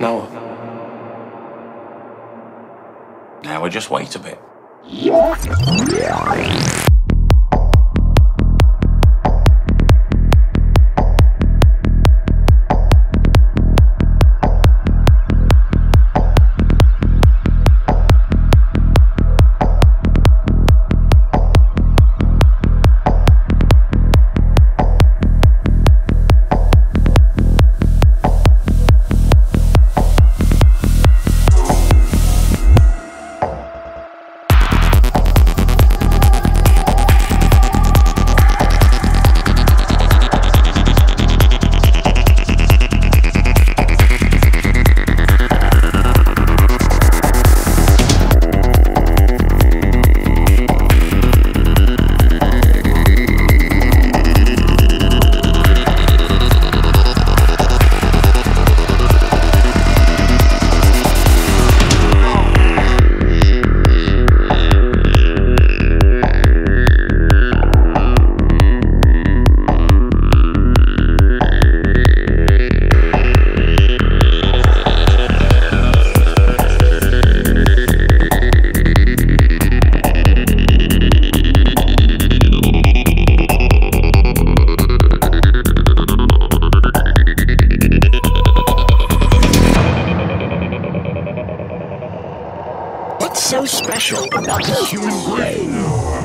No. Now we just wait a bit. So special about the human brain?